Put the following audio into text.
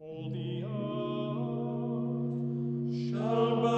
All the earth shall bow